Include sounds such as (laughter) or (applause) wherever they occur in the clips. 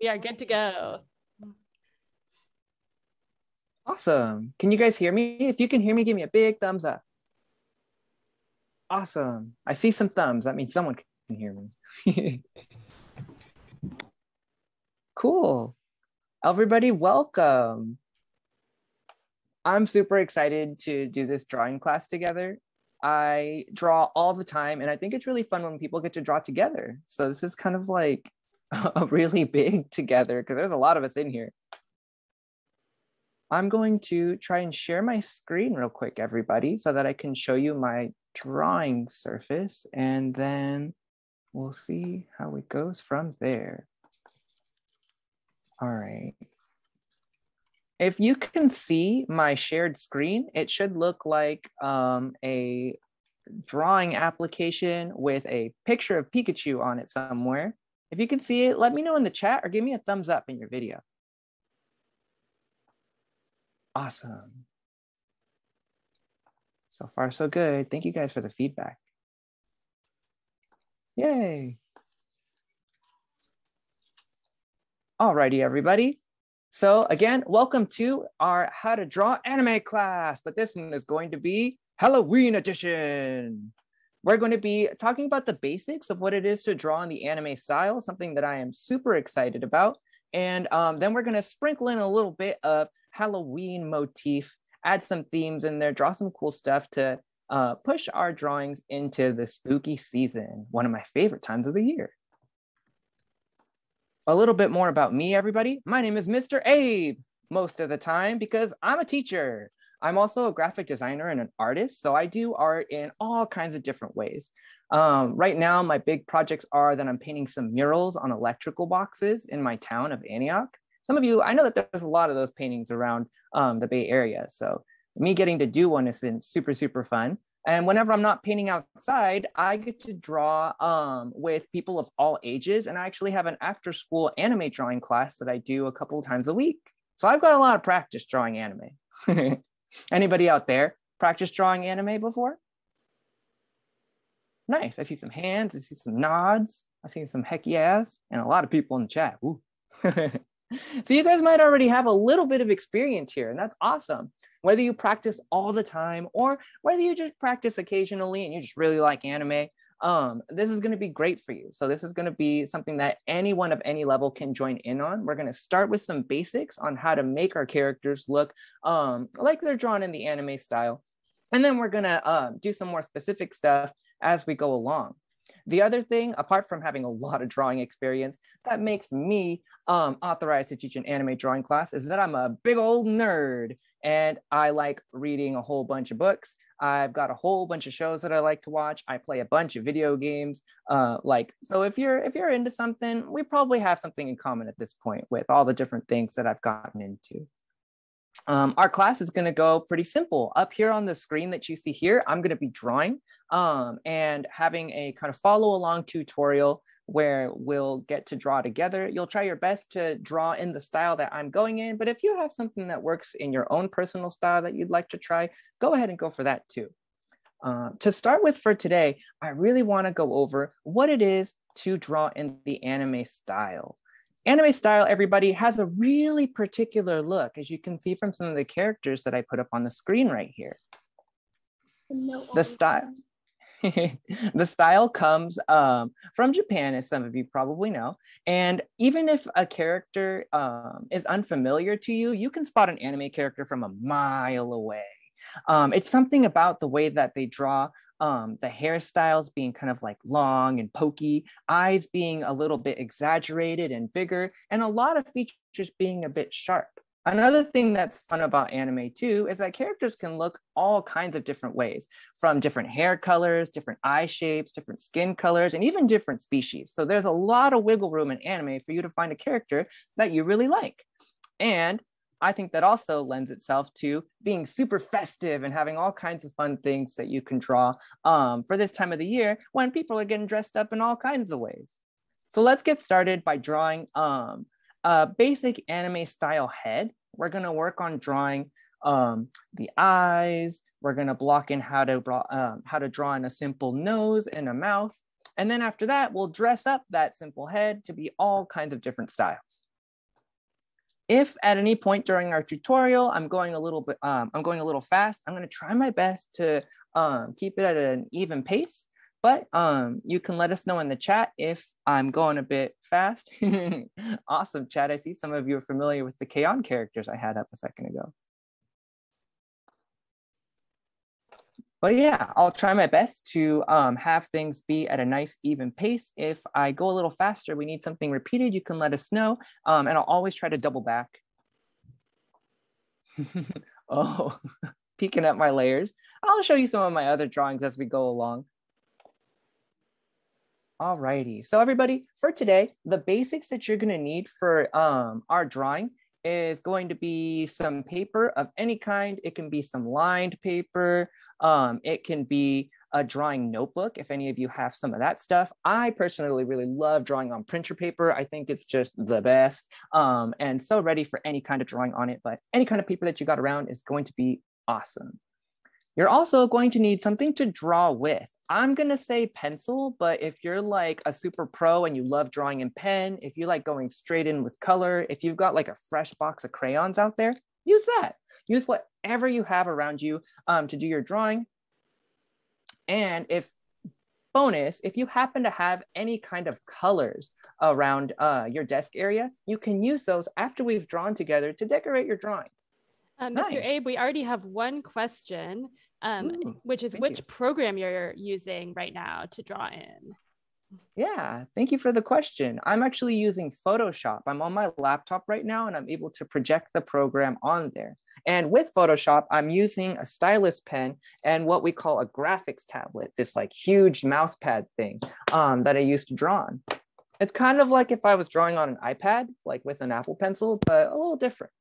We are good to go. Awesome. Can you guys hear me? If you can hear me, give me a big thumbs up. Awesome. I see some thumbs. That means someone can hear me. (laughs) cool. Everybody, welcome. I'm super excited to do this drawing class together. I draw all the time, and I think it's really fun when people get to draw together. So this is kind of like (laughs) really big together because there's a lot of us in here. I'm going to try and share my screen real quick, everybody, so that I can show you my drawing surface, and then we'll see how it goes from there. All right. If you can see my shared screen, it should look like um, a drawing application with a picture of Pikachu on it somewhere. If you can see it, let me know in the chat or give me a thumbs up in your video. Awesome. So far, so good. Thank you guys for the feedback. Yay. Alrighty, everybody. So again, welcome to our how to draw anime class, but this one is going to be Halloween edition. We're going to be talking about the basics of what it is to draw in the anime style, something that I am super excited about. And um, then we're going to sprinkle in a little bit of Halloween motif, add some themes in there, draw some cool stuff to uh, push our drawings into the spooky season, one of my favorite times of the year a little bit more about me, everybody. My name is Mr. Abe most of the time because I'm a teacher. I'm also a graphic designer and an artist. So I do art in all kinds of different ways. Um, right now, my big projects are that I'm painting some murals on electrical boxes in my town of Antioch. Some of you, I know that there's a lot of those paintings around um, the Bay Area. So me getting to do one has been super, super fun. And whenever I'm not painting outside, I get to draw um, with people of all ages. And I actually have an after school anime drawing class that I do a couple times a week. So I've got a lot of practice drawing anime. (laughs) Anybody out there practice drawing anime before? Nice. I see some hands. I see some nods. I see some heck yes, and a lot of people in the chat. (laughs) so you guys might already have a little bit of experience here, and that's awesome whether you practice all the time or whether you just practice occasionally and you just really like anime um, this is going to be great for you. So this is going to be something that anyone of any level can join in on. We're going to start with some basics on how to make our characters look um, like they're drawn in the anime style. And then we're going to uh, do some more specific stuff as we go along. The other thing, apart from having a lot of drawing experience, that makes me um, authorized to teach an anime drawing class is that I'm a big old nerd and I like reading a whole bunch of books. I've got a whole bunch of shows that I like to watch. I play a bunch of video games. Uh, like so, if you're if you're into something, we probably have something in common at this point with all the different things that I've gotten into. Um, our class is going to go pretty simple. Up here on the screen that you see here, I'm going to be drawing um, and having a kind of follow along tutorial where we'll get to draw together. You'll try your best to draw in the style that I'm going in, but if you have something that works in your own personal style that you'd like to try, go ahead and go for that too. Uh, to start with for today, I really want to go over what it is to draw in the anime style. Anime style, everybody, has a really particular look, as you can see from some of the characters that I put up on the screen right here. The style, (laughs) the style comes um, from Japan, as some of you probably know. And even if a character um, is unfamiliar to you, you can spot an anime character from a mile away. Um, it's something about the way that they draw um, the hairstyles being kind of like long and pokey, eyes being a little bit exaggerated and bigger, and a lot of features being a bit sharp. Another thing that's fun about anime too is that characters can look all kinds of different ways from different hair colors, different eye shapes, different skin colors, and even different species. So there's a lot of wiggle room in anime for you to find a character that you really like. And I think that also lends itself to being super festive and having all kinds of fun things that you can draw um, for this time of the year when people are getting dressed up in all kinds of ways. So let's get started by drawing um, a basic anime style head we're going to work on drawing um, the eyes. We're going to block in how to draw, um, how to draw in a simple nose and a mouth. And then after that, we'll dress up that simple head to be all kinds of different styles. if at any point during our tutorial I'm going a little bit, um, I'm going a little fast, I'm going to try my best to um, keep it at an even pace. But um, you can let us know in the chat if I'm going a bit fast. (laughs) awesome, chat. I see some of you are familiar with the K-On characters I had up a second ago. But yeah, I'll try my best to um, have things be at a nice even pace. If I go a little faster, we need something repeated, you can let us know. Um, and I'll always try to double back. (laughs) oh, (laughs) peeking at my layers. I'll show you some of my other drawings as we go along. Alrighty, so everybody, for today, the basics that you're gonna need for um, our drawing is going to be some paper of any kind. It can be some lined paper. Um, it can be a drawing notebook if any of you have some of that stuff. I personally really love drawing on printer paper. I think it's just the best um, and so ready for any kind of drawing on it. But any kind of paper that you got around is going to be awesome. You're also going to need something to draw with. I'm going to say pencil, but if you're like a super pro and you love drawing in pen, if you like going straight in with color, if you've got like a fresh box of crayons out there, use that. Use whatever you have around you um, to do your drawing. And if bonus, if you happen to have any kind of colors around uh, your desk area, you can use those after we've drawn together to decorate your drawing. Uh, Mr. Nice. Abe, we already have one question um, Ooh, which is which you. program you're using right now to draw in. Yeah, thank you for the question. I'm actually using Photoshop. I'm on my laptop right now and I'm able to project the program on there. And with Photoshop, I'm using a stylus pen and what we call a graphics tablet, this like huge mouse pad thing um, that I used to draw on. It's kind of like if I was drawing on an iPad, like with an Apple Pencil, but a little different.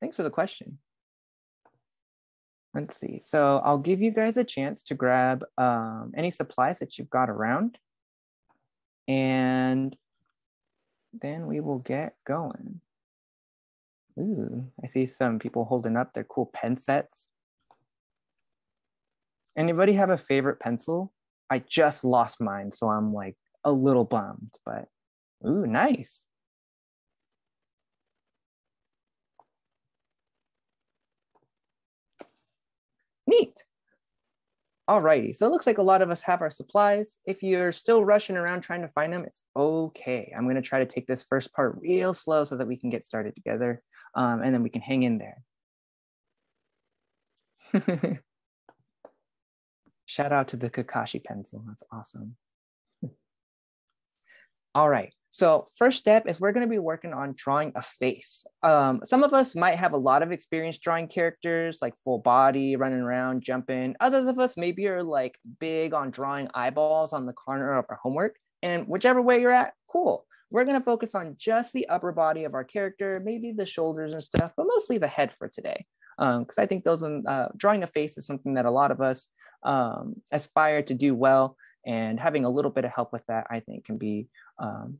Thanks for the question. Let's see. So I'll give you guys a chance to grab um, any supplies that you've got around. And then we will get going. Ooh, I see some people holding up their cool pen sets. Anybody have a favorite pencil? I just lost mine, so I'm like a little bummed, but ooh, nice. Neat. Alrighty, so it looks like a lot of us have our supplies. If you're still rushing around trying to find them, it's okay. I'm gonna try to take this first part real slow so that we can get started together um, and then we can hang in there. (laughs) Shout out to the Kakashi pencil, that's awesome. (laughs) All right, so first step is we're going to be working on drawing a face. Um, some of us might have a lot of experience drawing characters like full body, running around, jumping. Others of us maybe are like big on drawing eyeballs on the corner of our homework. And whichever way you're at, cool. We're going to focus on just the upper body of our character, maybe the shoulders and stuff, but mostly the head for today. Because um, I think those uh, drawing a face is something that a lot of us um, aspire to do well. And having a little bit of help with that, I think, can be um,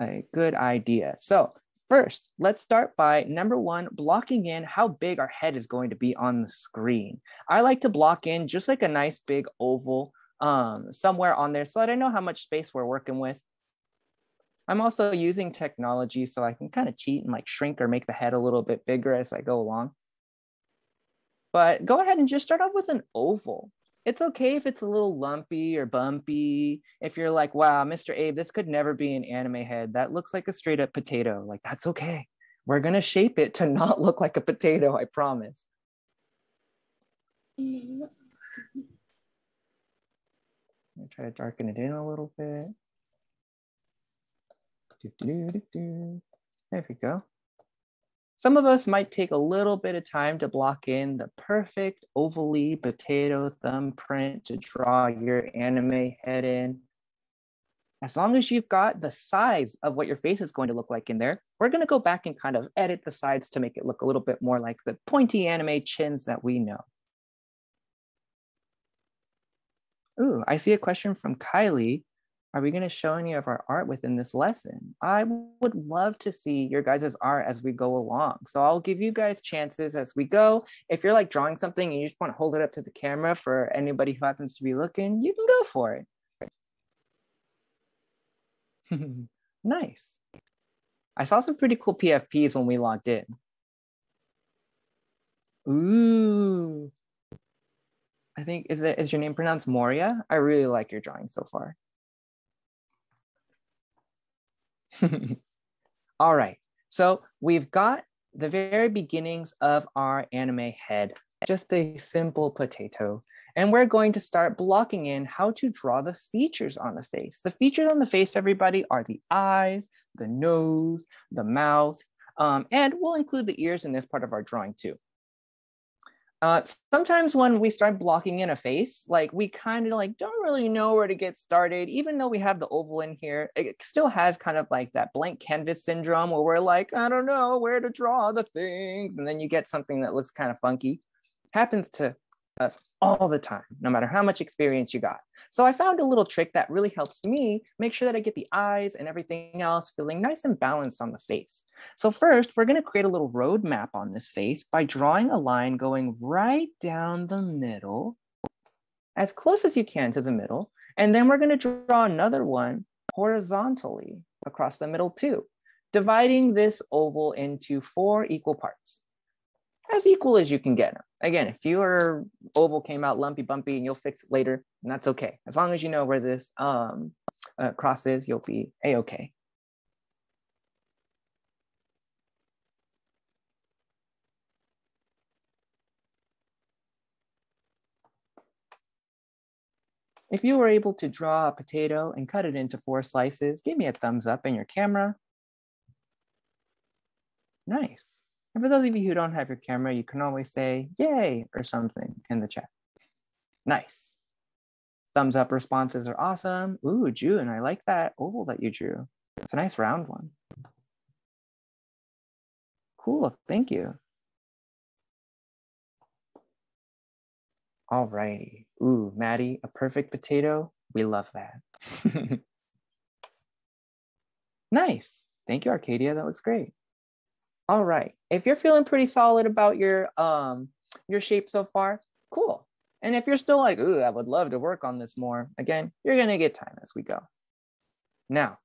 a good idea. So first, let's start by number one, blocking in how big our head is going to be on the screen. I like to block in just like a nice big oval um, somewhere on there so that I know how much space we're working with. I'm also using technology so I can kind of cheat and like shrink or make the head a little bit bigger as I go along. But go ahead and just start off with an oval it's okay if it's a little lumpy or bumpy. If you're like, wow, Mr. Abe, this could never be an anime head. That looks like a straight up potato. Like, that's okay. We're going to shape it to (laughs) not look like a potato, I promise. Mm-hmm. I'm going to try to darken it in a little bit. There we go. Some of us might take a little bit of time to block in the perfect ovally potato thumbprint to draw your anime head in. As long as you've got the size of what your face is going to look like in there, we're going to go back and kind of edit the sides to make it look a little bit more like the pointy anime chins that we know. Ooh, I see a question from Kylie are we going to show any of our art within this lesson? I would love to see your guys' art as we go along. So I'll give you guys chances as we go. If you're like drawing something and you just want to hold it up to the camera for anybody who happens to be looking, you can go for it. (laughs) nice. I saw some pretty cool PFPs when we logged in. Ooh. I think, is, there, is your name pronounced Moria? I really like your drawing so far. (laughs) All right, so we've got the very beginnings of our anime head, just a simple potato. And we're going to start blocking in how to draw the features on the face. The features on the face, everybody, are the eyes, the nose, the mouth, um, and we'll include the ears in this part of our drawing too. Uh, sometimes when we start blocking in a face, like we kind of like don't really know where to get started, even though we have the oval in here, it still has kind of like that blank canvas syndrome where we're like, I don't know where to draw the things. And then you get something that looks kind of funky. Happens to us all the time, no matter how much experience you got. So I found a little trick that really helps me make sure that I get the eyes and everything else feeling nice and balanced on the face. So first, we're gonna create a little road map on this face by drawing a line going right down the middle, as close as you can to the middle. And then we're gonna draw another one horizontally across the middle too, dividing this oval into four equal parts as equal as you can get. Again, if your oval came out lumpy bumpy and you'll fix it later, and that's okay. As long as you know where this um, uh, cross is, you'll be a-okay. If you were able to draw a potato and cut it into four slices, give me a thumbs up in your camera. Nice. And for those of you who don't have your camera, you can always say yay or something in the chat. Nice. Thumbs up responses are awesome. Ooh, June, I like that oval that you drew. It's a nice round one. Cool, thank you. All righty. Ooh, Maddie, a perfect potato. We love that. (laughs) nice. Thank you, Arcadia. That looks great. All right. If you're feeling pretty solid about your um your shape so far, cool. And if you're still like, ooh, I would love to work on this more, again, you're gonna get time as we go. Now,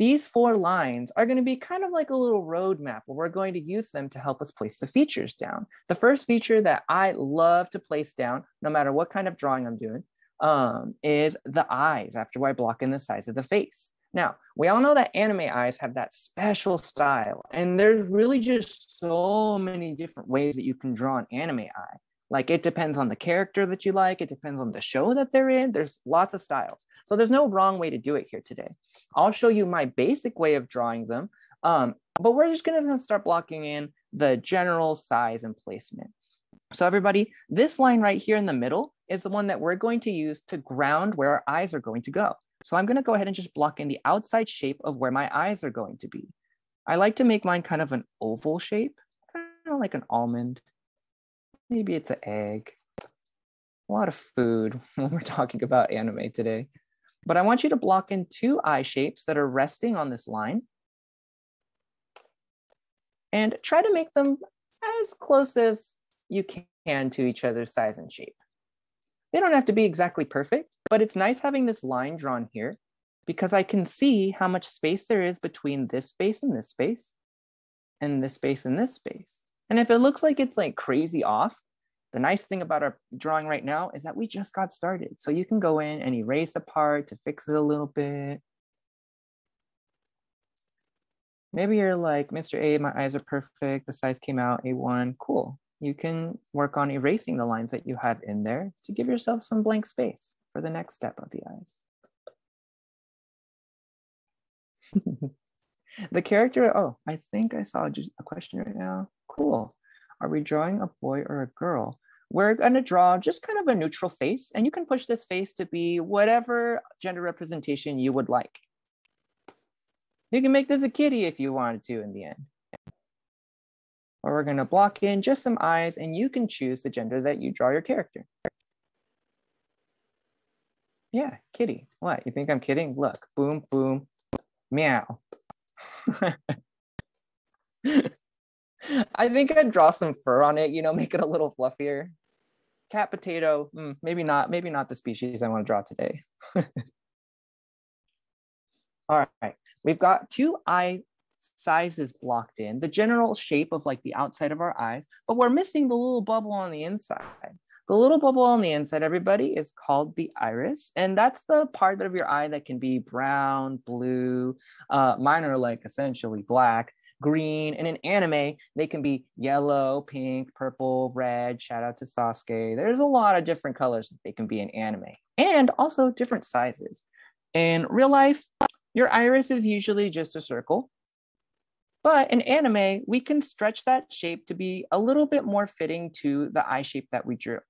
these four lines are going to be kind of like a little roadmap where we're going to use them to help us place the features down. The first feature that I love to place down, no matter what kind of drawing I'm doing, um, is the eyes after I block in the size of the face. Now, we all know that anime eyes have that special style, and there's really just so many different ways that you can draw an anime eye. Like it depends on the character that you like, it depends on the show that they're in. There's lots of styles. So there's no wrong way to do it here today. I'll show you my basic way of drawing them, um, but we're just gonna start blocking in the general size and placement. So everybody, this line right here in the middle is the one that we're going to use to ground where our eyes are going to go. So I'm going to go ahead and just block in the outside shape of where my eyes are going to be. I like to make mine kind of an oval shape, kind of like an almond. Maybe it's an egg. A lot of food (laughs) when we're talking about anime today. But I want you to block in two eye shapes that are resting on this line. And try to make them as close as you can to each other's size and shape. They don't have to be exactly perfect, but it's nice having this line drawn here because I can see how much space there is between this space and this space and this space and this space. And if it looks like it's like crazy off, the nice thing about our drawing right now is that we just got started. So you can go in and erase a part to fix it a little bit. Maybe you're like, Mr. A, my eyes are perfect. The size came out A1, cool you can work on erasing the lines that you have in there to give yourself some blank space for the next step of the eyes. (laughs) the character, oh, I think I saw just a question right now. Cool. Are we drawing a boy or a girl? We're gonna draw just kind of a neutral face and you can push this face to be whatever gender representation you would like. You can make this a kitty if you wanted to in the end where we're going to block in just some eyes and you can choose the gender that you draw your character. Yeah, kitty. What? You think I'm kidding? Look, boom, boom, meow. (laughs) I think I'd draw some fur on it, you know, make it a little fluffier. Cat potato, mm, maybe not, maybe not the species I want to draw today. (laughs) All right, we've got two eye sizes blocked in, the general shape of like the outside of our eyes, but we're missing the little bubble on the inside. The little bubble on the inside, everybody, is called the iris. And that's the part of your eye that can be brown, blue. Uh, mine are like essentially black, green. And in anime, they can be yellow, pink, purple, red. Shout out to Sasuke. There's a lot of different colors that they can be in anime and also different sizes. In real life, your iris is usually just a circle. But in anime, we can stretch that shape to be a little bit more fitting to the eye shape that we drew.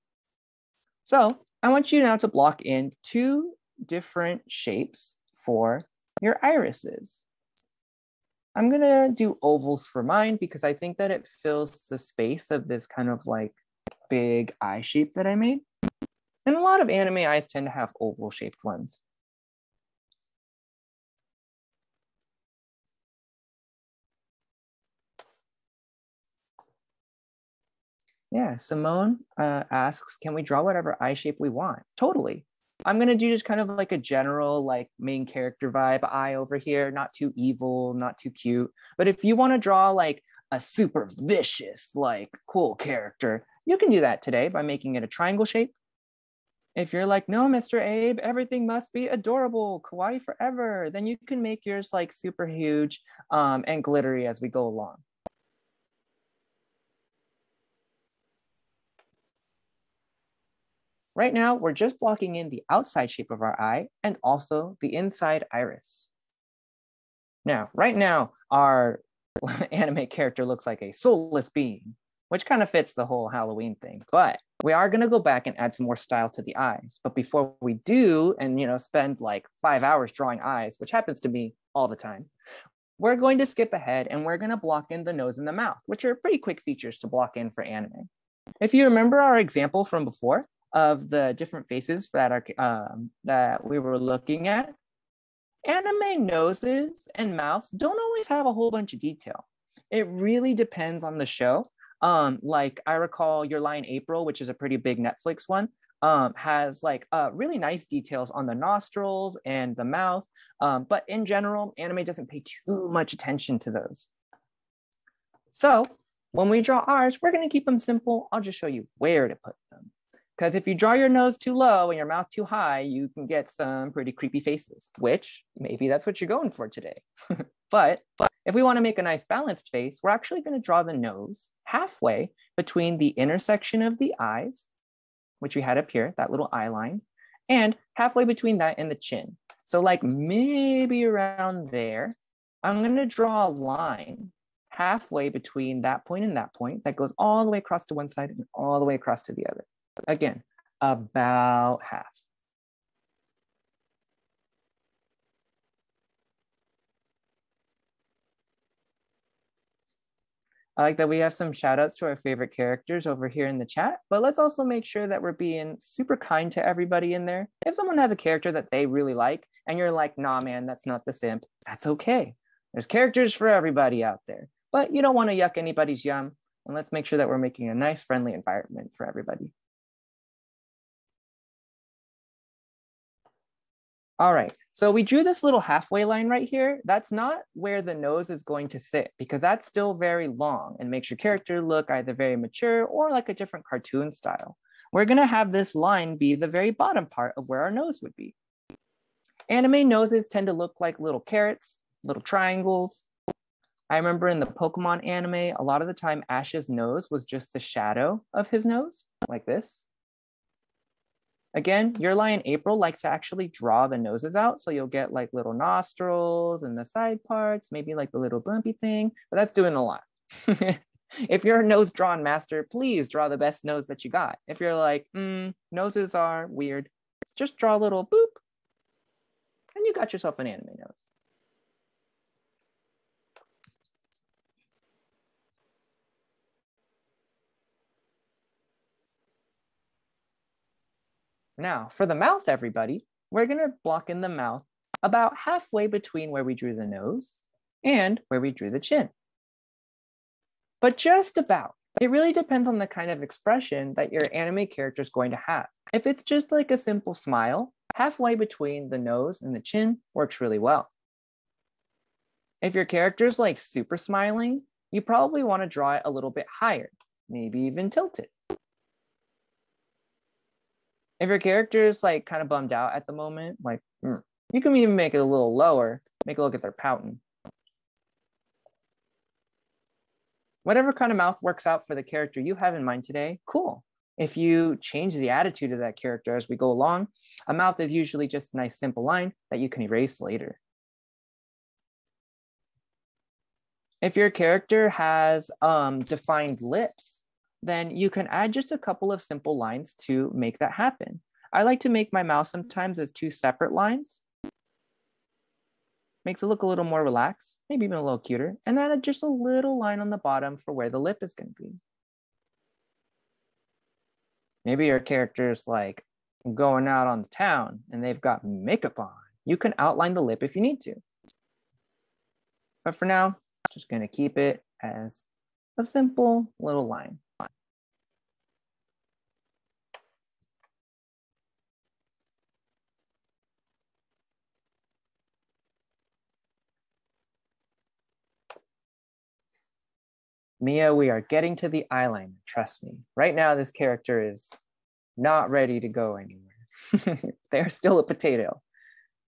So I want you now to block in two different shapes for your irises. I'm gonna do ovals for mine because I think that it fills the space of this kind of like big eye shape that I made. And a lot of anime eyes tend to have oval shaped ones. Yeah, Simone uh, asks, can we draw whatever eye shape we want? Totally. I'm gonna do just kind of like a general like main character vibe eye over here, not too evil, not too cute. But if you want to draw like a super vicious, like cool character, you can do that today by making it a triangle shape. If you're like, no, Mr. Abe, everything must be adorable, kawaii forever, then you can make yours like super huge um, and glittery as we go along. Right now, we're just blocking in the outside shape of our eye and also the inside iris. Now, right now, our (laughs) anime character looks like a soulless being, which kind of fits the whole Halloween thing. But we are going to go back and add some more style to the eyes. But before we do, and you know, spend like five hours drawing eyes, which happens to me all the time, we're going to skip ahead and we're going to block in the nose and the mouth, which are pretty quick features to block in for anime. If you remember our example from before, of the different faces that are um, that we were looking at, anime noses and mouths don't always have a whole bunch of detail. It really depends on the show. Um, like I recall Your in April, which is a pretty big Netflix one, um, has like uh, really nice details on the nostrils and the mouth. Um, but in general, anime doesn't pay too much attention to those. So when we draw ours, we're going to keep them simple. I'll just show you where to put them. Because if you draw your nose too low and your mouth too high, you can get some pretty creepy faces, which maybe that's what you're going for today. but, (laughs) but if we want to make a nice balanced face, we're actually going to draw the nose halfway between the intersection of the eyes, which we had up here, that little eye line, and halfway between that and the chin. So like maybe around there, I'm going to draw a line halfway between that point and that point that goes all the way across to one side and all the way across to the other. Again, about half. I like that we have some shout outs to our favorite characters over here in the chat, but let's also make sure that we're being super kind to everybody in there. If someone has a character that they really like and you're like, nah, man, that's not the simp, that's okay. There's characters for everybody out there, but you don't want to yuck anybody's yum. And let's make sure that we're making a nice, friendly environment for everybody. All right, so we drew this little halfway line right here. That's not where the nose is going to sit because that's still very long and makes your character look either very mature or like a different cartoon style. We're gonna have this line be the very bottom part of where our nose would be. Anime noses tend to look like little carrots, little triangles. I remember in the Pokemon anime, a lot of the time Ash's nose was just the shadow of his nose, like this. Again, Your Lie in April likes to actually draw the noses out. So you'll get like little nostrils and the side parts, maybe like the little bumpy thing, but that's doing a lot. (laughs) if you're a nose drawn master, please draw the best nose that you got. If you're like, mm, noses are weird, just draw a little boop and you got yourself an anime nose. Now, for the mouth, everybody, we're going to block in the mouth about halfway between where we drew the nose and where we drew the chin. But just about. It really depends on the kind of expression that your anime character is going to have. If it's just like a simple smile, halfway between the nose and the chin works really well. If your character's like super smiling, you probably want to draw it a little bit higher, maybe even tilt it. If your character is like kind of bummed out at the moment, like mm, you can even make it a little lower, make a look at their pouting. Whatever kind of mouth works out for the character you have in mind today, cool. If you change the attitude of that character as we go along, a mouth is usually just a nice simple line that you can erase later. If your character has um, defined lips, then you can add just a couple of simple lines to make that happen. I like to make my mouth sometimes as two separate lines. Makes it look a little more relaxed, maybe even a little cuter. And then just a little line on the bottom for where the lip is gonna be. Maybe your character's like going out on the town and they've got makeup on. You can outline the lip if you need to. But for now, just gonna keep it as a simple little line. Mia, we are getting to the eyeliner, trust me. Right now, this character is not ready to go anywhere. (laughs) They're still a potato.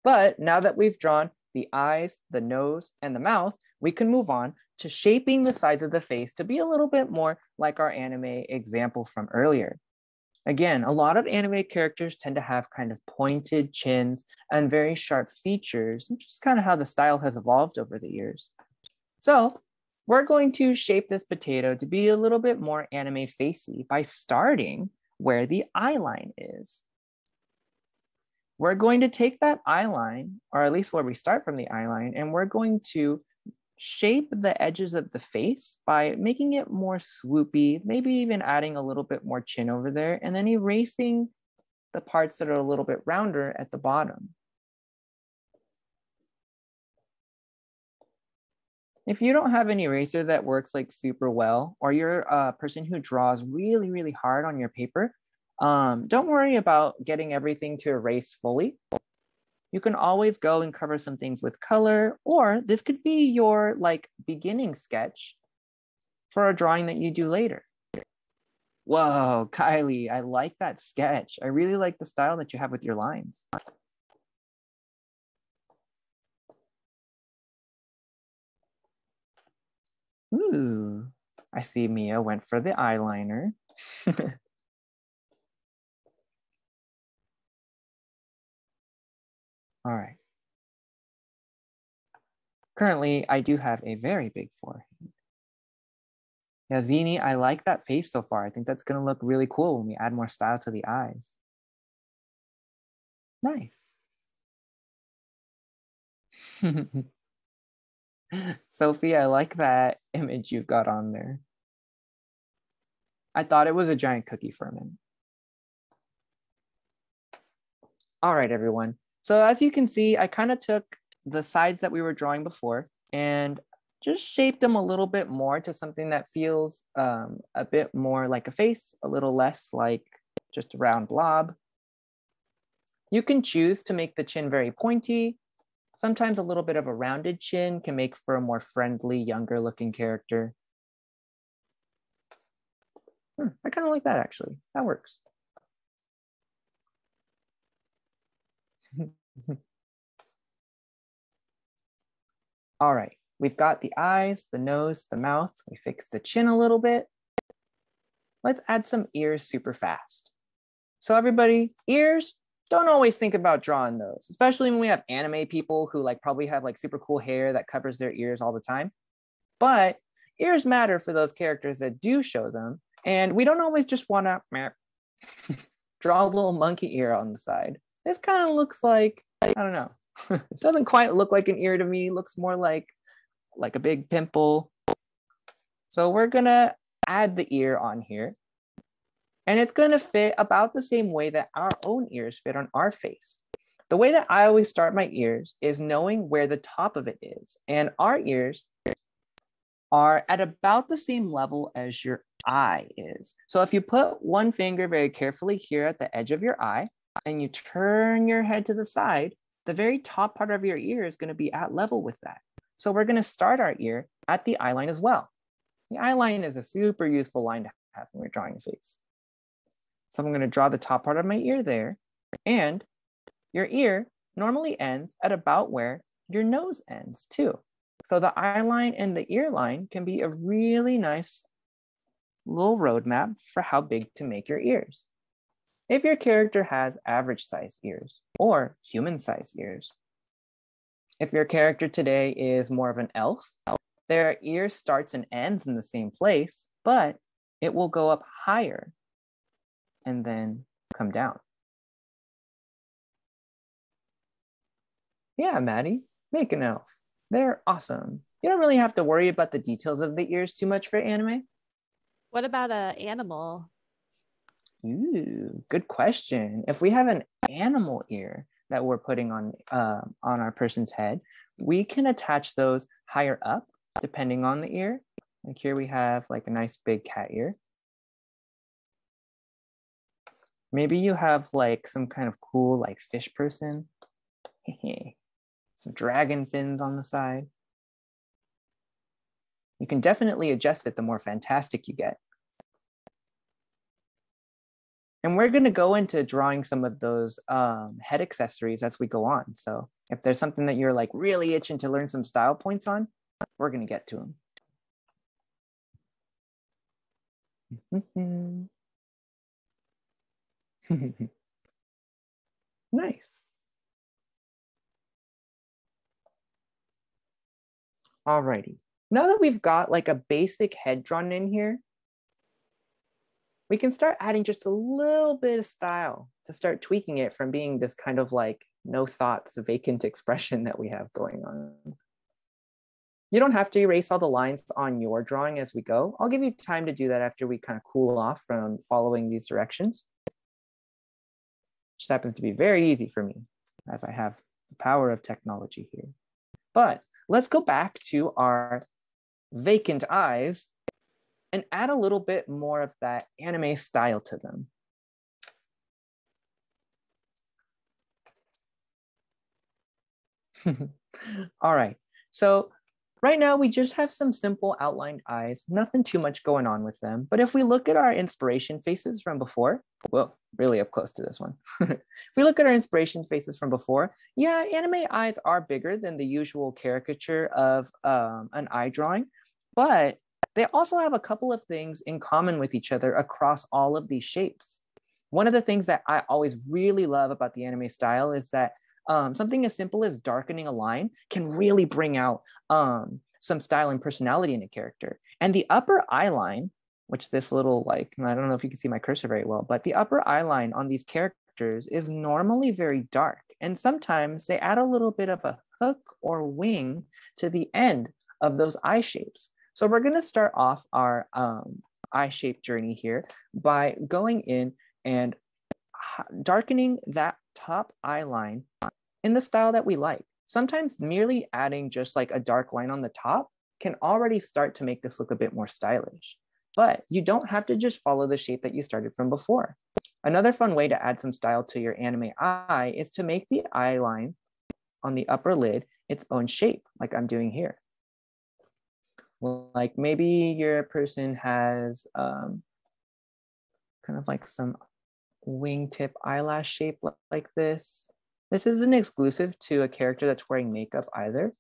But now that we've drawn the eyes, the nose, and the mouth, we can move on to shaping the sides of the face to be a little bit more like our anime example from earlier. Again, a lot of anime characters tend to have kind of pointed chins and very sharp features, which is kind of how the style has evolved over the years. So we're going to shape this potato to be a little bit more anime facey by starting where the eye line is. We're going to take that eye line, or at least where we start from the eye line, and we're going to shape the edges of the face by making it more swoopy, maybe even adding a little bit more chin over there, and then erasing the parts that are a little bit rounder at the bottom. If you don't have an eraser that works like super well, or you're a person who draws really, really hard on your paper, um, don't worry about getting everything to erase fully. You can always go and cover some things with color, or this could be your like beginning sketch for a drawing that you do later. Whoa, Kylie, I like that sketch. I really like the style that you have with your lines. Ooh, I see Mia went for the eyeliner. (laughs) All right. Currently, I do have a very big forehead. Yeah, Zini, I like that face so far. I think that's gonna look really cool when we add more style to the eyes. Nice. (laughs) (laughs) Sophie, I like that image you've got on there. I thought it was a giant cookie for a minute. All right, everyone. So as you can see, I kind of took the sides that we were drawing before and just shaped them a little bit more to something that feels um, a bit more like a face, a little less like just a round blob. You can choose to make the chin very pointy Sometimes a little bit of a rounded chin can make for a more friendly, younger looking character. Hmm, I kind of like that actually. That works. (laughs) All right, we've got the eyes, the nose, the mouth. We fix the chin a little bit. Let's add some ears super fast. So everybody, ears, don't always think about drawing those, especially when we have anime people who like probably have like super cool hair that covers their ears all the time. But ears matter for those characters that do show them. And we don't always just want to (laughs) draw a little monkey ear on the side. This kind of looks like, I don't know. (laughs) it doesn't quite look like an ear to me. It looks more like like a big pimple. So we're gonna add the ear on here. And it's going to fit about the same way that our own ears fit on our face. The way that I always start my ears is knowing where the top of it is. And our ears are at about the same level as your eye is. So if you put one finger very carefully here at the edge of your eye and you turn your head to the side, the very top part of your ear is going to be at level with that. So we're gonna start our ear at the eye line as well. The eye line is a super useful line to have when we're drawing a face. So I'm gonna draw the top part of my ear there and your ear normally ends at about where your nose ends too. So the eye line and the ear line can be a really nice little roadmap for how big to make your ears. If your character has average sized ears or human sized ears, if your character today is more of an elf, their ear starts and ends in the same place, but it will go up higher and then come down. Yeah, Maddie, make an elf. They're awesome. You don't really have to worry about the details of the ears too much for anime. What about an animal? Ooh, good question. If we have an animal ear that we're putting on uh, on our person's head, we can attach those higher up depending on the ear. Like here we have like a nice big cat ear. Maybe you have like some kind of cool like fish person. (laughs) some dragon fins on the side. You can definitely adjust it the more fantastic you get. And we're going to go into drawing some of those um, head accessories as we go on. So if there's something that you're like really itching to learn some style points on, we're going to get to them. (laughs) (laughs) nice. Alrighty. Now that we've got like a basic head drawn in here, we can start adding just a little bit of style to start tweaking it from being this kind of like no thoughts, vacant (laughs) expression that we have going on. You don't have to erase all the lines on your drawing as we go. I'll give you time to do that after we kind of cool off from following these directions. Just happens to be very easy for me as I have the power of technology here. But let's go back to our vacant eyes and add a little bit more of that anime style to them. (laughs) All right, so right now we just have some simple outlined eyes, nothing too much going on with them. But if we look at our inspiration faces from before, well, really up close to this one. (laughs) if we look at our inspiration faces from before, yeah, anime eyes are bigger than the usual caricature of um, an eye drawing, but they also have a couple of things in common with each other across all of these shapes. One of the things that I always really love about the anime style is that um, something as simple as darkening a line can really bring out um, some style and personality in a character. And the upper eye line, which this little like, I don't know if you can see my cursor very well, but the upper eye line on these characters is normally very dark. And sometimes they add a little bit of a hook or wing to the end of those eye shapes. So we're going to start off our um, eye shape journey here by going in and darkening that top eye line in the style that we like. Sometimes merely adding just like a dark line on the top can already start to make this look a bit more stylish. But you don't have to just follow the shape that you started from before. Another fun way to add some style to your anime eye is to make the eye line on the upper lid its own shape, like I'm doing here like maybe your person has um, kind of like some wingtip eyelash shape like this. This isn't exclusive to a character that's wearing makeup either.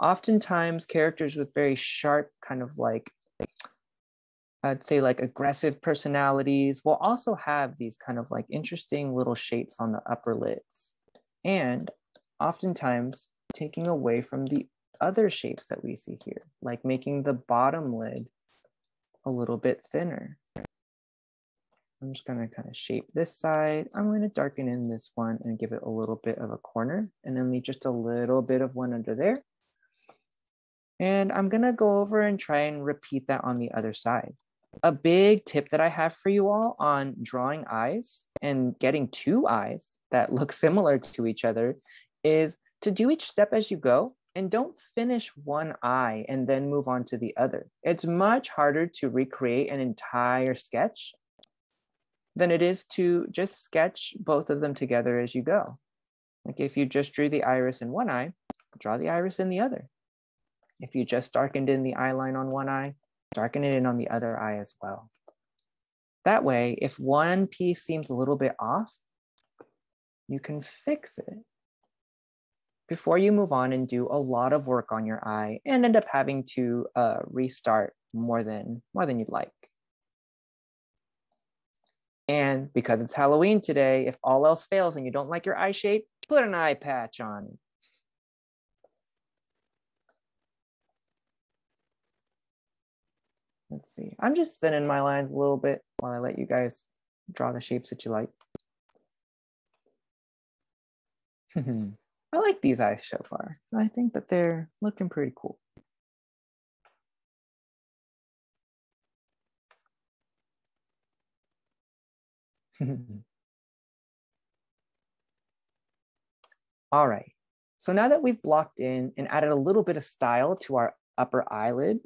Oftentimes, characters with very sharp, kind of like, I'd say like aggressive personalities will also have these kind of like interesting little shapes on the upper lids. And oftentimes, taking away from the other shapes that we see here, like making the bottom lid a little bit thinner. I'm just gonna kind of shape this side. I'm gonna darken in this one and give it a little bit of a corner and then leave just a little bit of one under there. And I'm gonna go over and try and repeat that on the other side. A big tip that I have for you all on drawing eyes and getting two eyes that (laughs) look similar to each other is to do each step as you go and don't finish one eye and then move on to the other. It's much harder to recreate an entire sketch than it is to just sketch both of them together as you go. Like if you just drew the iris in one eye, draw the iris in the other. If you just darkened in the eye line on one eye, darken it in on the other eye as well. That way, if one piece seems a little bit off, you can fix it before you move on and do a lot of work on your eye and end up having to uh, restart more than, more than you'd like. And because it's Halloween today, if all else fails and you don't like your eye shape, put an eye patch on. Let's see. I'm just thinning my lines a little bit while I let you guys draw the shapes that you like. (laughs) I like these eyes so far. I think that they're looking pretty cool. (laughs) All right, so now that we've blocked in and added a little bit of style to our upper eyelid,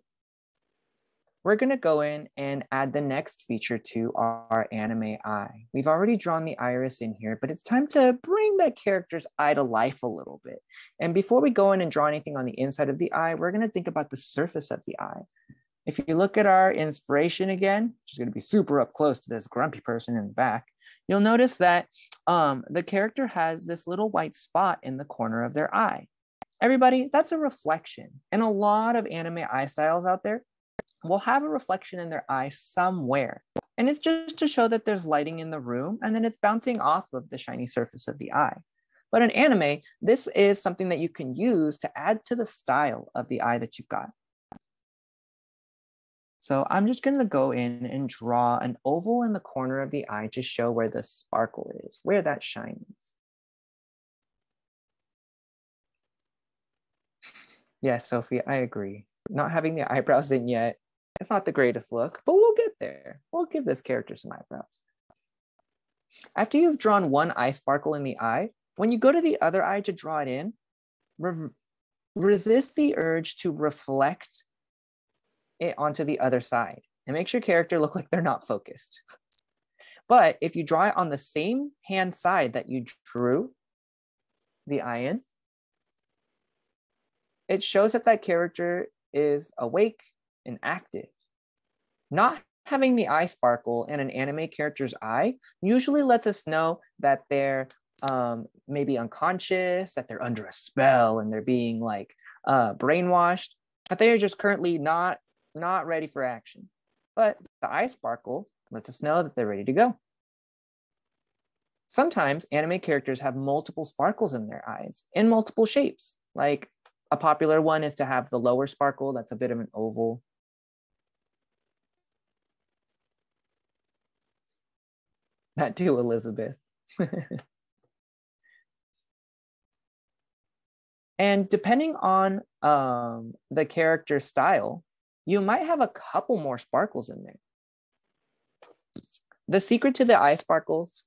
we're gonna go in and add the next feature to our anime eye. We've already drawn the iris in here, but it's time to bring that character's eye to life a little bit. And before we go in and draw anything on the inside of the eye, we're gonna think about the surface of the eye. If you look at our inspiration again, which is gonna be super up close to this grumpy person in the back, you'll notice that um, the character has this little white spot in the corner of their eye. Everybody, that's a reflection. And a lot of anime eye styles out there will have a reflection in their eye somewhere. And it's just to show that there's lighting in the room and then it's bouncing off of the shiny surface of the eye. But in anime, this is something that you can use to add to the style of the eye that you've got. So I'm just going to go in and draw an oval in the corner of the eye to show where the sparkle is, where that shine is. Yes, Sophie, I agree. Not having the eyebrows in yet it's not the greatest look, but we'll get there. We'll give this character some eyebrows. After you've drawn one eye sparkle in the eye, when you go to the other eye to draw it in, re resist the urge to reflect it onto the other side. It makes your character look like they're not focused. But if you draw it on the same hand side that you drew the eye in, it shows that that character is awake and active. Not having the eye sparkle in an anime character's eye usually lets us know that they're um, maybe unconscious, that they're under a spell and they're being like uh, brainwashed, that they are just currently not not ready for action. But the eye sparkle lets us know that they're ready to go. Sometimes anime characters have multiple sparkles in their eyes in multiple shapes. Like a popular one is to have the lower sparkle, that's a bit of an oval, That too, Elizabeth. (laughs) and depending on um, the character style, you might have a couple more sparkles in there. The secret to the eye sparkles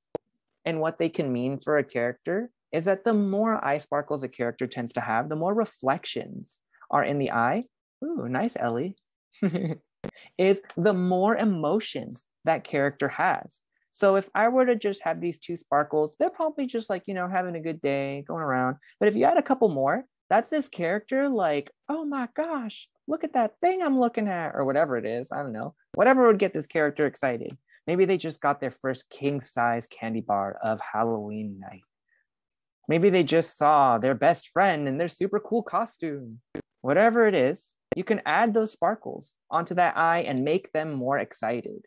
and what they can mean for a character is that the more eye sparkles a character tends to have, the more reflections are in the eye. Ooh, nice, Ellie. (laughs) is the more emotions that character has. So if I were to just have these two sparkles, they're probably just like, you know, having a good day, going around. But if you add a couple more, that's this character like, oh my gosh, look at that thing I'm looking at, or whatever it is. I don't know. Whatever would get this character excited. Maybe they just got their first king size candy bar of Halloween night. Maybe they just saw their best friend in their super cool costume. Whatever it is, you can add those sparkles onto that eye and make them more excited.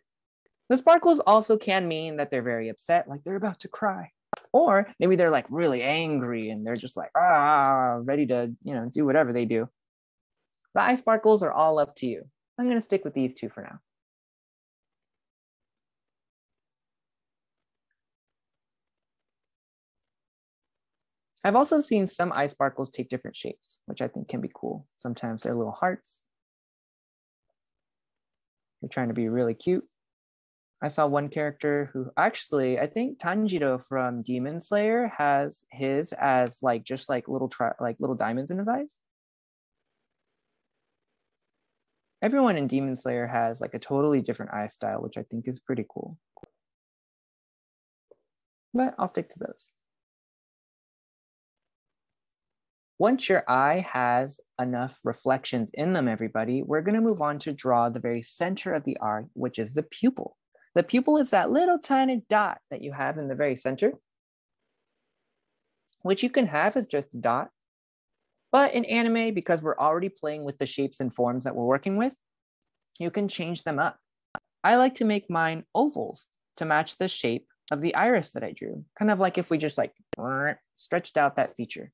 The sparkles also can mean that they're very upset, like they're about to cry. Or maybe they're like really angry and they're just like, ah, ready to, you know, do whatever they do. The eye sparkles are all up to you. I'm going to stick with these two for now. I've also seen some eye sparkles take different shapes, which I think can be cool. Sometimes they're little hearts. You're trying to be really cute. I saw one character who actually, I think Tanjiro from Demon Slayer has his as like just like little tri- like little diamonds in his eyes. Everyone in Demon Slayer has like a totally different eye style, which I think is pretty cool. But I'll stick to those. Once your eye has enough reflections in them, everybody, we're going to move on to draw the very center of the eye, which is the pupil. The pupil is that little tiny dot that you have in the very center, which you can have as just a dot. But in anime, because we're already playing with the shapes and forms that we're working with, you can change them up. I like to make mine ovals to match the shape of the iris that I drew, kind of like if we just like stretched out that feature.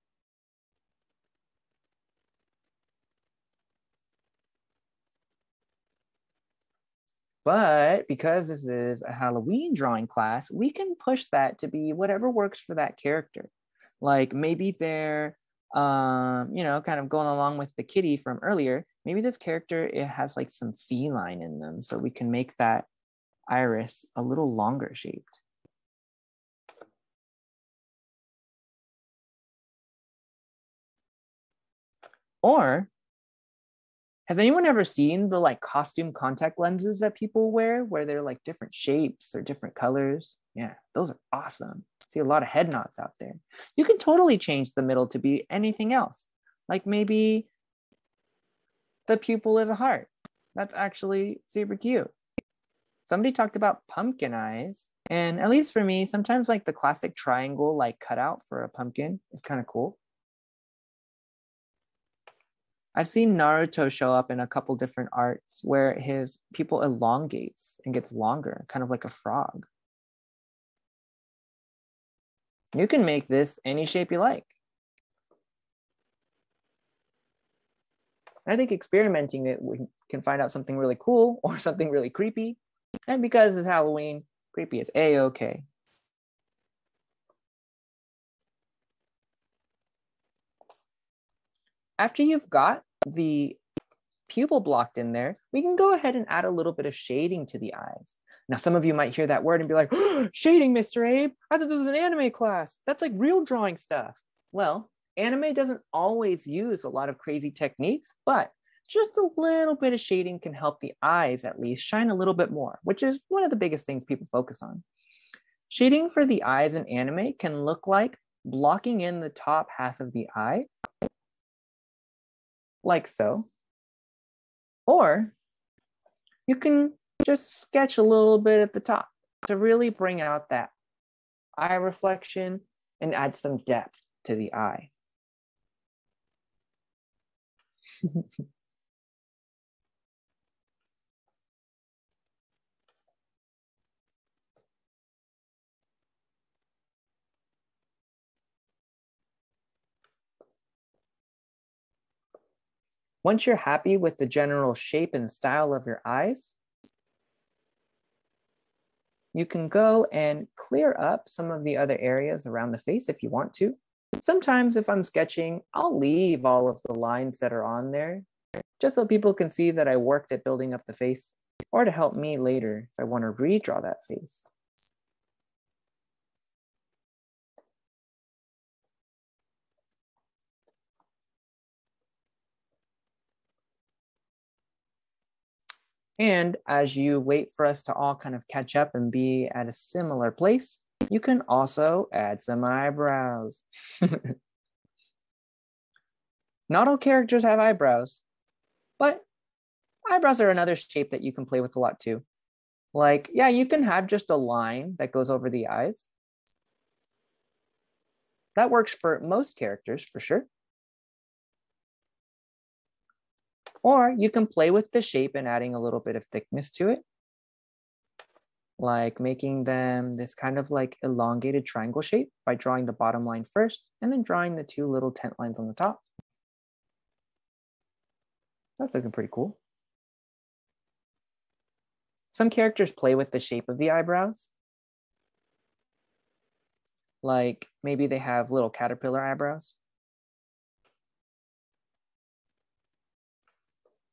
But because this is a Halloween drawing class, we can push that to be whatever works for that character. Like maybe they're, um, you know, kind of going along with the kitty from earlier. Maybe this character it has like some feline in them, so we can make that iris a little longer shaped. Or has anyone ever seen the like costume contact lenses that people wear where they're like different shapes or different colors? Yeah, those are awesome. See a lot of head knots out there. You can totally change the middle to be anything else. Like maybe the pupil is a heart. That's actually super cute. Somebody talked about pumpkin eyes. And at least for me, sometimes like the classic triangle like cutout for a pumpkin is kind of cool. I've seen Naruto show up in a couple different arts where his pupil elongates and gets longer, kind of like a frog. You can make this any shape you like. I think experimenting it, we can find out something really cool (laughs) or something really creepy. And because it's Halloween, creepy is a-okay. After you've got the pupil blocked in there, we can go ahead and add a little bit of shading to the eyes. Now, some of you might hear that word and be like, oh, (gasps) shading, Mr. Abe. I thought this was an anime class. That's like real drawing stuff. Well, anime doesn't always use a lot of crazy techniques, but just a little bit of shading can help the eyes at least shine a little bit more, which is one of the biggest things people focus on. Shading for the eyes in anime can look like blocking in the top half of the eye like so. Or you can just sketch a little bit at the top to really bring out that eye reflection and add some depth to the eye. (laughs) Once you're happy with the general shape and style of your eyes, you can go and clear up some of the other areas around the face if you want to. Sometimes if I'm sketching, I'll leave all of the lines that are on there just so people can see that I worked at building up the face or to help me later if I want to redraw that face. And as you wait for us to all kind of catch up and be at a similar place, you can also add some eyebrows. (laughs) Not all characters have eyebrows, but eyebrows are another shape that you can play with a lot too. Like, yeah, you can have just a line that goes over the eyes. That works for most characters for sure. Or you can play with the shape and adding a little bit of thickness to it. Like making them this kind of like elongated triangle shape by drawing the bottom line first and then drawing the two little tent lines on the top. That's looking pretty cool. Some characters play with the shape of the eyebrows. Like maybe they have little caterpillar eyebrows.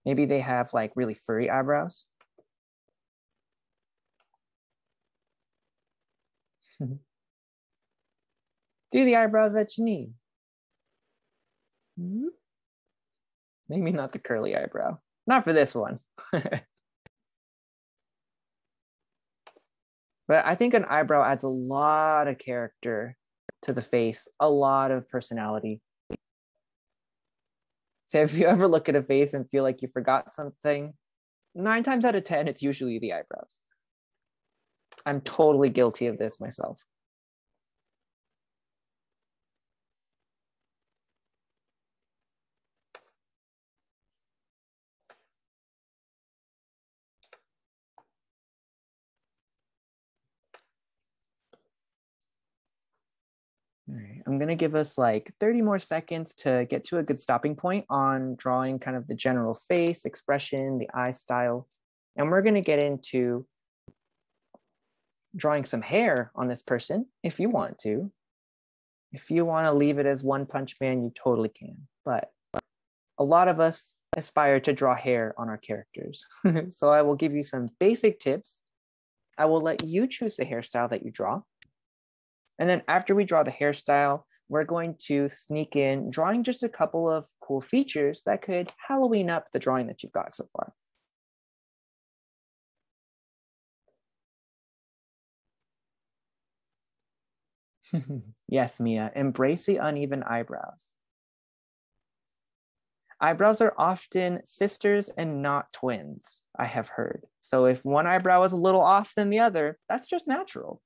Maybe they have like really furry eyebrows. (laughs) Do the eyebrows that you need. Mm-hmm. Maybe not the curly eyebrow. Not for this one. (laughs) but I think an eyebrow adds a lot of character to the face, a lot of personality. So if you (laughs) ever look at a face and feel like you forgot something, nine times out of 10, it's usually the eyebrows. I'm totally guilty of this myself. All right, I'm gonna give us like 30 more seconds to get to a good stopping point on drawing kind of the general face, expression, the eye style. And we're gonna get into drawing some hair on this person if you want to. If you wanna leave it as one punch man, you totally can. But a lot of us aspire to draw hair on our characters. (laughs) so I will give you some basic tips. I will let you choose the hairstyle that you draw. And then after we draw the hairstyle, we're going to sneak in drawing just a couple of cool features that could Halloween up the drawing that you've got so far. (laughs) yes, Mia, embrace the uneven eyebrows. Eyebrows are often sisters and not twins, I have heard. So if one eyebrow is a little off than the other, that's just natural.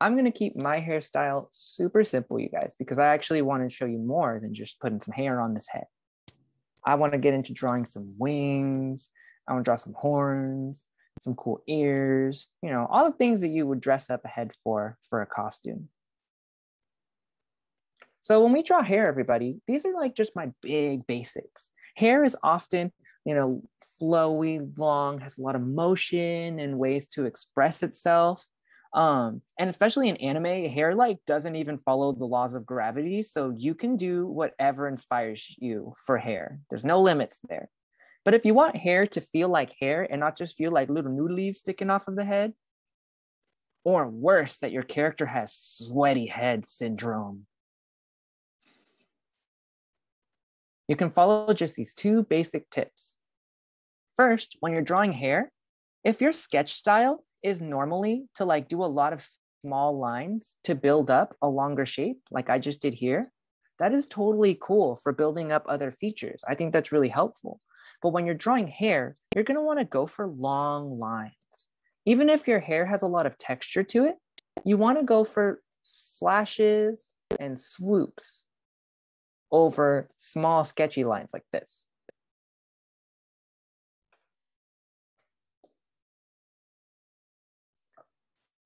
I'm going to keep my hairstyle super simple, you guys, because I actually want to show you more than just putting some hair on this head. I want to get into drawing some wings. I want to draw some horns, some cool ears, you know, all the things that you would dress up a head for for a costume. So when we draw hair, everybody, these are like just my big basics. Hair is often, you know, flowy, long, has a lot of motion and ways to express itself um and especially in anime hair like doesn't even follow the laws of gravity. So you can do whatever inspires you for hair. There's no limits there. But if you want hair to feel like hair and not just feel like little noodlies sticking off of the head or worse that your character has sweaty head syndrome. You can follow just these two basic tips. First when you're drawing hair if your sketch style is normally to like do a lot of small lines to build up a longer shape, like I just did here. That is totally cool for building up other features. I think that's really helpful. But when you're drawing hair, you're going to want to go for long lines. Even if your hair has a lot of texture to it, you want to go for slashes and swoops over small sketchy lines like this.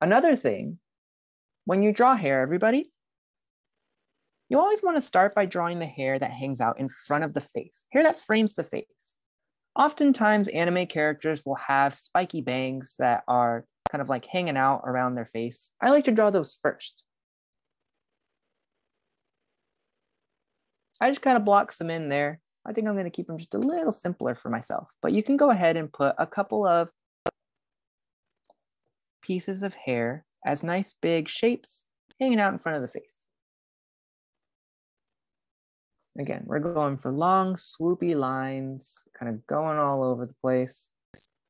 Another thing, when you draw hair, everybody, you always want to start by drawing the hair that hangs out in front of the face, hair that frames the face. Oftentimes, anime characters will have spiky bangs that are kind of like hanging out around their face. I like to draw those first. I just kind of block some in there. I think I'm going to keep them just a little simpler for myself, but you can go ahead and put a couple of pieces of hair as nice big shapes hanging out in front of the face. Again, we're going for long, swoopy lines, kind of going all over the place.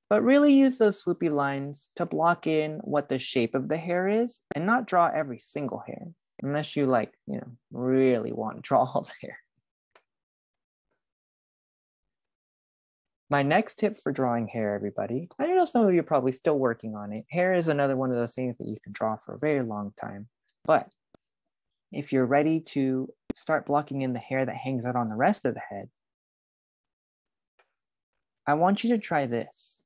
But really use those swoopy lines to block in what the shape of the hair is and not draw every single hair, unless you like, you know, really want to draw all the hair. My next tip for drawing hair, everybody, I know some of you are probably still working on it. Hair is another one of those things that you can draw for a very long time. But if you're ready to start blocking in the hair that hangs out on the rest of the head, I want you to try this.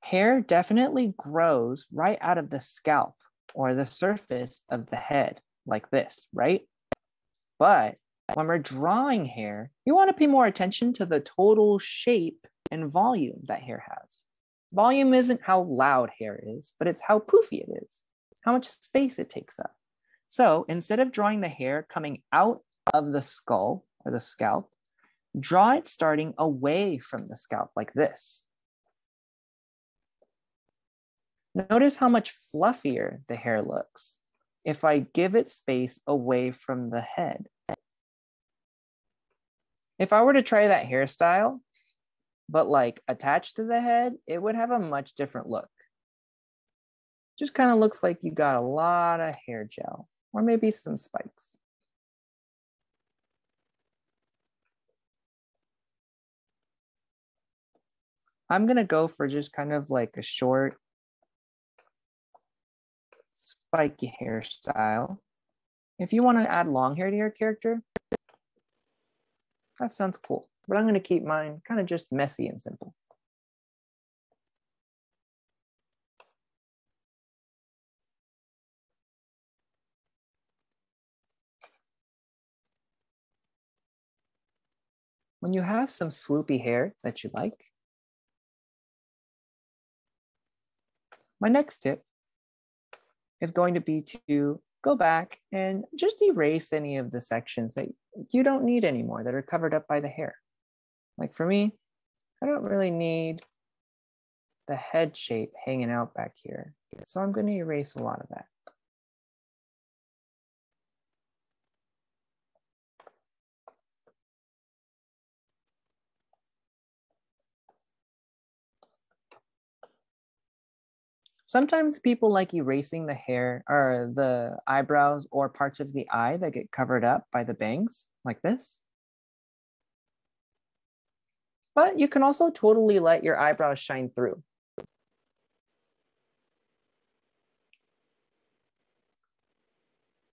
Hair definitely grows right out of the scalp or the surface of the head, like this, right? But when we're drawing hair, you want to pay more attention to the total shape and volume that hair has. Volume isn't how loud hair is, but it's how poofy it is, how much space it takes up. So instead of drawing the hair coming out of the skull or the scalp, draw it starting away from the scalp like this. Notice how much fluffier the hair looks if I give it space away from the head. If I were to try that hairstyle, but like attached to the head, it would have a much different look. just kind of looks like you got a lot of hair gel or maybe some spikes. I'm gonna go for just kind of like a short spiky hairstyle. If you wanna add long hair to your character, that sounds cool. But I'm gonna keep mine kind of just messy and simple. When you have some swoopy hair that you like, my next tip is going to be to go back and just erase any of the sections that you don't need anymore that are covered up by the hair. Like for me, I don't really need the head shape hanging out back here. So I'm going to erase a lot of that. Sometimes people like erasing the hair or the eyebrows or parts of the eye that get covered up by the bangs like this. But you can also totally let your eyebrows shine through.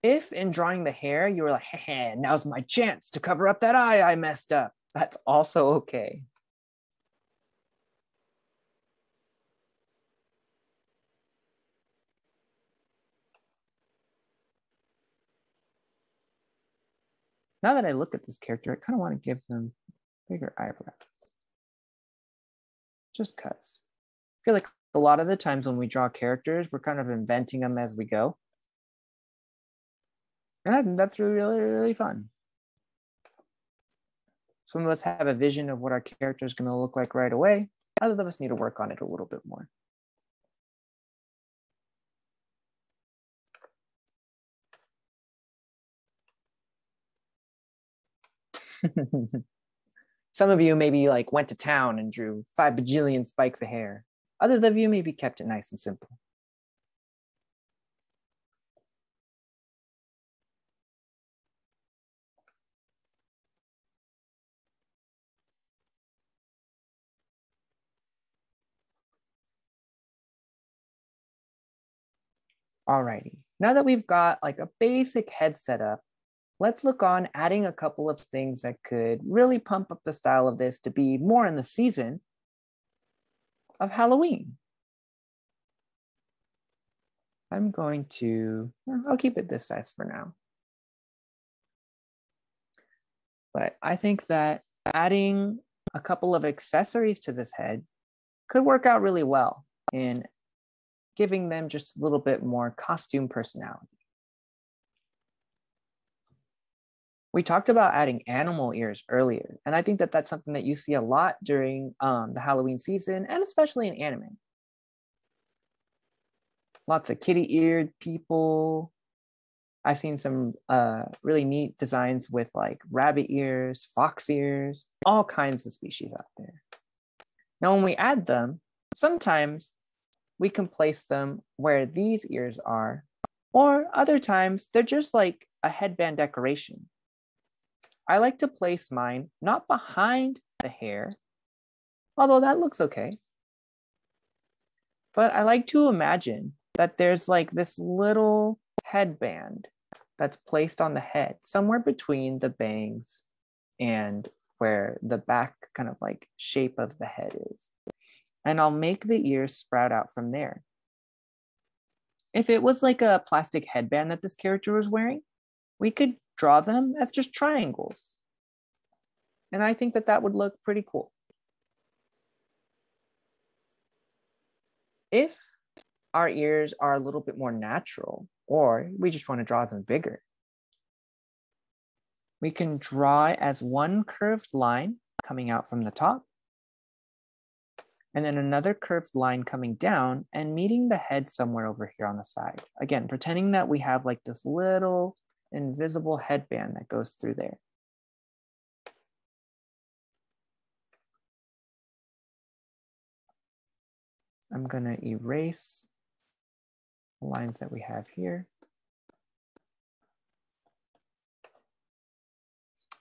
If in drawing the hair, you were like, hey, now's my chance to cover up that eye I messed up, that's also okay. Now that I look at this character, I kind of want to give them bigger eyebrows. Just cuz. I feel like a lot of the times when we draw characters, we're kind of inventing them as we go. And that's really, really, really fun. Some of us have a vision of what our character is going to look like right away. Others of us need to work on it a little bit more. (laughs) Some of you maybe like went to town and drew five bajillion spikes of hair. Others of you maybe kept it nice and simple. Alrighty, now that we've got like a basic head set up, let's look on adding a couple of things that could really pump up the style of this to be more in the season of Halloween. I'm going to, I'll keep it this size for now. But I think that adding a couple of accessories to this head could work out really well in giving them just a little bit more costume personality. We talked about adding animal ears earlier, and I think that that's something that you see a lot during um, the Halloween season, and especially in anime. Lots of kitty-eared people. I've seen some uh, really neat designs with like rabbit ears, fox ears, all kinds of species out there. Now, when we add them, sometimes we can place them where these ears are, or other times they're just like a headband decoration I like to place mine not behind the hair, although that looks okay. But I like to imagine that there's like this little headband that's placed on the head, somewhere between the bangs and where the back kind of like shape of the head is. And I'll make the ears sprout out from there. If it was like a plastic headband that this character was wearing, we could draw them as just triangles. And I think that that would look pretty cool. If our ears are a little bit more natural, or we just want to draw them bigger, we can draw as one curved line coming out from the top, and then another curved line coming down and meeting the head somewhere over here on the side. Again, pretending that we have like this little invisible headband that goes through there. I'm gonna erase the lines that we have here.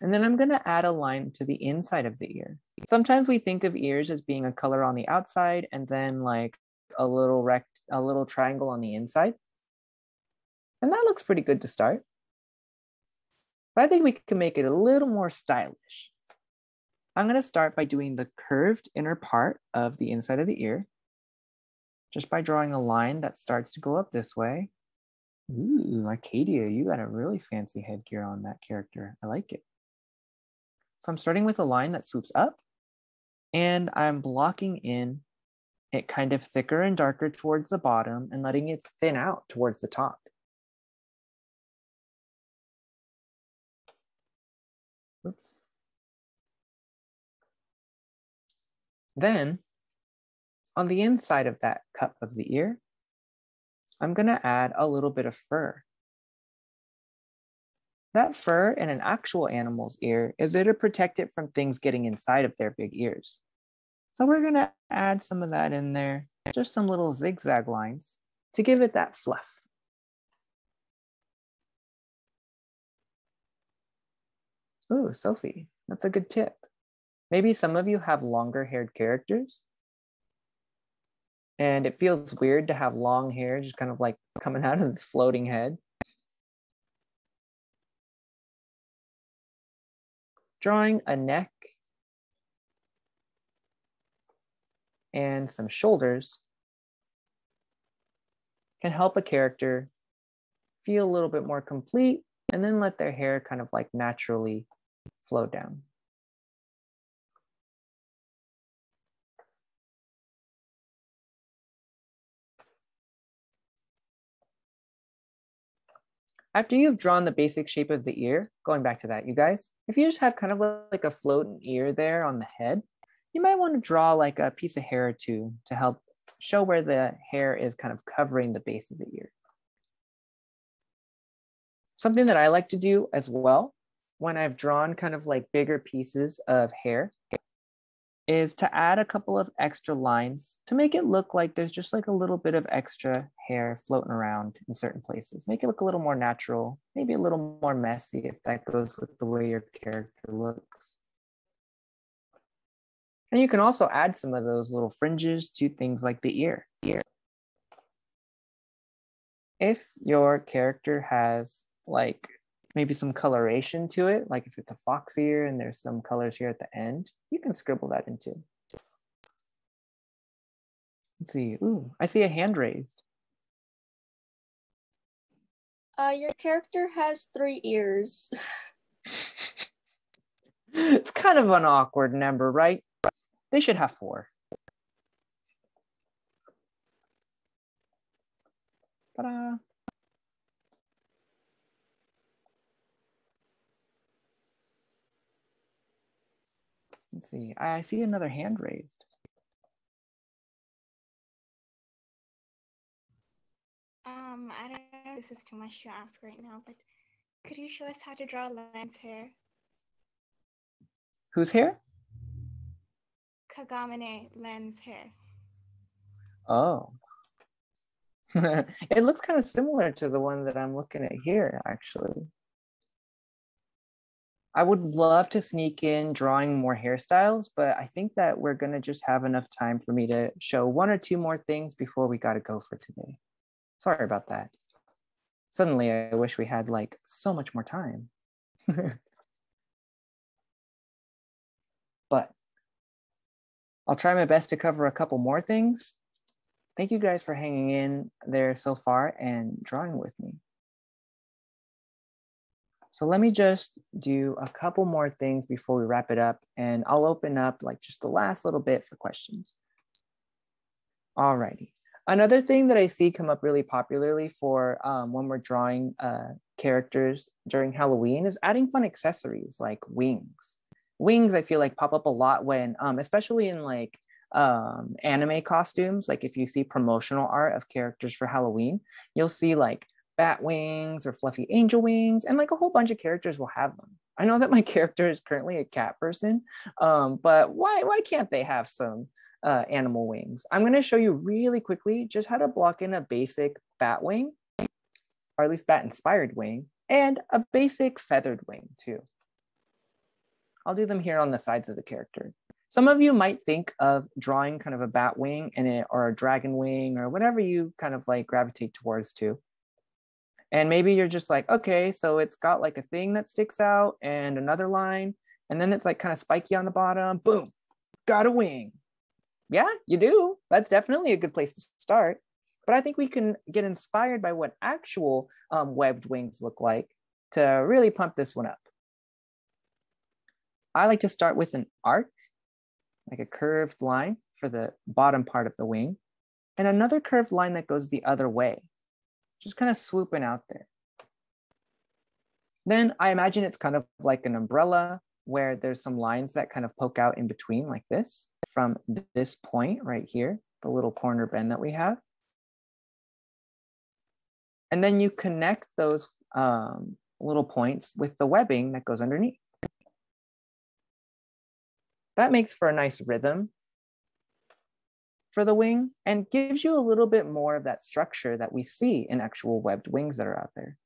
And then I'm gonna add a line to the inside of the ear. Sometimes we think of ears as being a color on the outside and then like a little rect, a little triangle on the inside. And that looks pretty good to start. But I think we can make it a little more stylish. I'm gonna start by doing the curved inner part of the inside of the ear, just by drawing a line that starts to go up this way. Ooh, Arcadia, you got a really fancy headgear on that character. I like it. So I'm starting with a line that swoops up and I'm blocking in it kind of thicker and darker towards the bottom and letting it thin out towards the top. Oops. Then on the inside of that cup of the ear, I'm gonna add a little bit of fur. That fur in an actual animal's ear is there to protect it from things getting inside of their big ears. So we're gonna add some of that in there, just some little zigzag lines to give it that fluff. Ooh, Sophie, that's a good tip. Maybe some of you have longer haired characters and it feels weird to have long hair just kind of like coming out of this floating head. drawing a neck and some shoulders can help a character feel a little bit more complete and then let their hair kind of like naturally flow down. After you've drawn the basic shape of the ear, going back to that, you guys, if you just have kind of like a floating ear there on the head, you might want to draw like a piece of hair or two to help show where the hair is kind of covering the base of the ear. Something that I like to do as well when I've drawn kind of like bigger pieces of hair is to add a couple of extra lines to make it look like there's just like a little bit of extra hair floating around in certain places. Make it look a little more natural, maybe a little more messy if that goes with the way your character looks. And you can also add some of those little fringes to things like the ear. ear. If your character has like maybe some coloration to it, like if it's a fox ear and there's some colors here at the end, you can scribble that into. Let's see. Ooh, I see a hand raised. Uh, your character has three ears. (laughs) it's kind of an awkward number, right? They should have four. Ta-da. Let's see. I see another hand raised. Um, I don't know if this is too much to ask right now, but could you show us how to draw Len's hair? Whose hair? Kagamine Len's hair. Oh. (laughs) it looks kind of similar to the one that I'm looking at here, actually. I would love to sneak in drawing more hairstyles, but I think that we're going to just have enough time for me to show one or two more things before we got to go for today. Sorry about that. Suddenly, I wish we had like so much more time. (laughs) but I'll try my best to cover a couple more things. Thank you guys for hanging in there so far and drawing with me. So let me just do a couple more things before we wrap it up and I'll open up like just the last little bit for questions. Alrighty. Another thing that I see come up really popularly for um, when we're drawing uh, characters during Halloween is adding fun accessories like wings. Wings, I feel like pop up a lot when, um, especially in like um, anime costumes, like if you see promotional art of characters for Halloween, you'll see like bat wings or fluffy angel wings, and like a whole bunch of characters will have them. I know that my (laughs) character is currently a cat person, um, but why why can't they have some uh, animal wings? I'm going to show you really quickly just how to block in a basic bat wing, or at least bat inspired wing, and a basic feathered wing too. I'll do them here on the sides of the character. Some of you might think of drawing kind of a bat wing in it or a dragon wing or whatever you kind of like gravitate towards too. And maybe you're just like, okay, so it's got like a thing that sticks out and another line, and then it's like kind of spiky on the bottom. Boom, got a wing. Yeah, you do. That's definitely a good place to start. But I think we can get inspired by what actual um, webbed wings look like to really pump this one up. I like to start with an arc, like a curved line for the bottom part of the wing, and another curved line that goes the other way, just kind of swooping out there. Then I imagine it's kind of like an umbrella where there's some lines that kind of poke out in between like this from this point right here, the little corner bend that we have. And then you connect those um, little points with the webbing that goes underneath. That makes for a nice rhythm for the wing and gives you a little bit more of that structure that we see in actual webbed wings that are out there.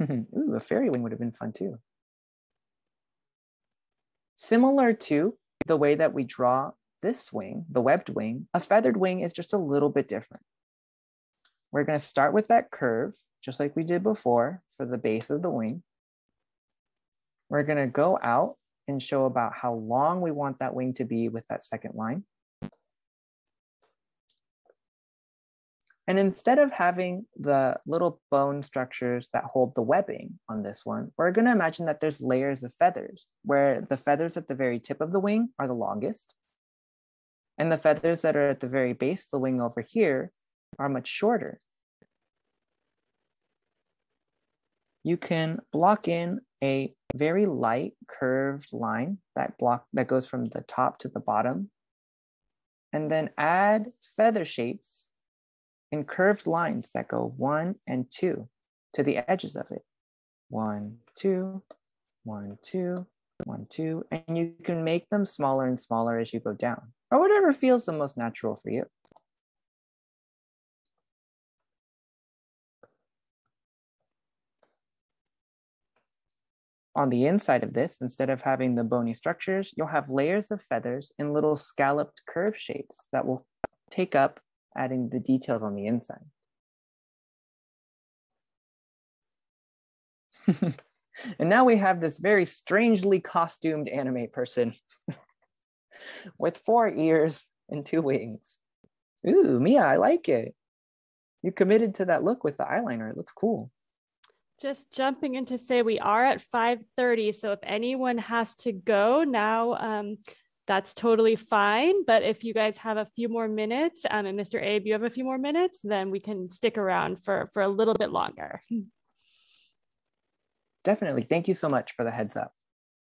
(laughs) Ooh, a fairy wing would have been fun too. Similar to the way that we draw this wing, the webbed wing, a feathered wing is just a little bit different. We're going to start with that curve, just like we did before for the base of the wing. We're going to go out and show about how long we want that wing to be with that second line. And instead of having the little bone structures that hold the webbing on this one, we're going to imagine that there's layers of feathers, where the feathers at the very tip of the wing are the longest, and the feathers that are at the very base of the wing over here are much shorter. You can block in a very light curved line that block that goes from the top to the bottom and then add feather shapes in curved lines that go one and two to the edges of it. One, two, one, two, one, two, and you can make them smaller and smaller as you go down or whatever feels the most natural for you. On the inside of this, instead of having the bony structures, you'll have layers of feathers in little scalloped curve shapes that will take up adding the details on the inside. (laughs) and now we have this very strangely costumed anime person (laughs) with four ears and two wings. Ooh, Mia, I like it. You committed to that look with the eyeliner. It looks cool. Just jumping in to say we are at 5:30, so if anyone has to go now, um, that's totally fine. But if you guys have a few more minutes, um, and Mr. Abe, you have a few more minutes, then we can stick around for for a little bit longer. (laughs) Definitely. Thank you so much for the heads up.